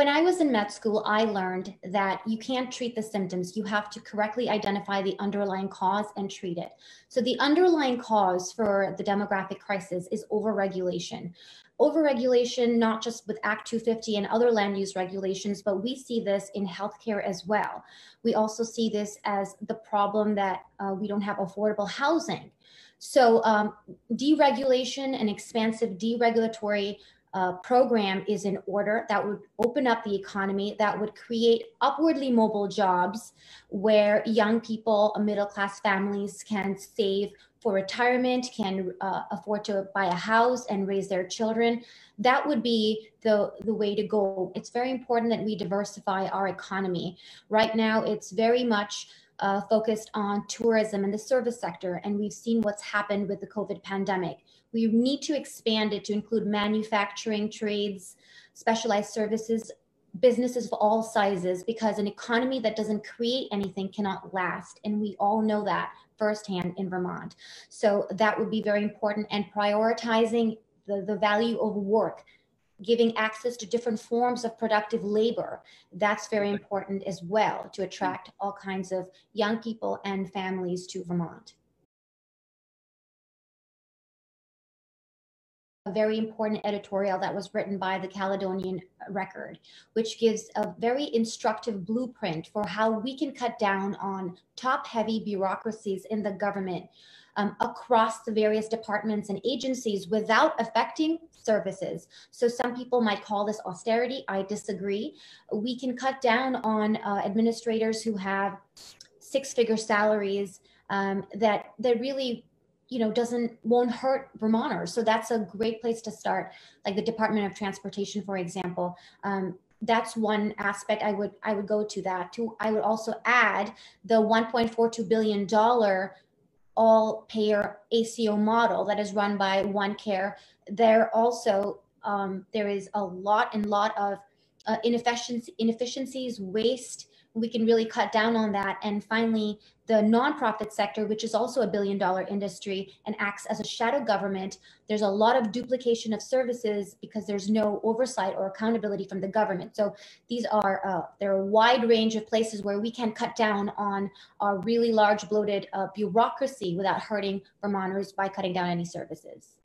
when I was in med school, I learned that you can't treat the symptoms. You have to correctly identify the underlying cause and treat it. So, the underlying cause for the demographic crisis is overregulation. Overregulation, not just with Act 250 and other land use regulations, but we see this in healthcare as well. We also see this as the problem that uh, we don't have affordable housing. So, um, deregulation and expansive deregulatory uh, program is in order that would open up the economy, that would create upwardly mobile jobs where young people, middle class families can save for retirement, can uh, afford to buy a house and raise their children. That would be the, the way to go. It's very important that we diversify our economy. Right now, it's very much uh, focused on tourism and the service sector, and we've seen what's happened with the COVID pandemic. We need to expand it to include manufacturing, trades, specialized services, businesses of all sizes, because an economy that doesn't create anything cannot last. And we all know that firsthand in Vermont. So that would be very important and prioritizing the, the value of work giving access to different forms of productive labor. That's very important as well to attract all kinds of young people and families to Vermont. A very important editorial that was written by the Caledonian Record, which gives a very instructive blueprint for how we can cut down on top heavy bureaucracies in the government um, across the various departments and agencies without affecting services. So some people might call this austerity. I disagree. We can cut down on uh, administrators who have six figure salaries um, that, that really you know doesn't won't hurt vermonters. So that's a great place to start like the department of transportation for example. Um, that's one aspect i would i would go to that too. I would also add the 1.42 billion dollar all payer aco model that is run by OneCare there also um, there is a lot and lot of uh, inefficiencies, inefficiencies waste we can really cut down on that. And finally, the nonprofit sector, which is also a billion dollar industry and acts as a shadow government, there's a lot of duplication of services because there's no oversight or accountability from the government. So these are uh, there are a wide range of places where we can cut down on our really large bloated uh, bureaucracy without hurting Vermonters by cutting down any services.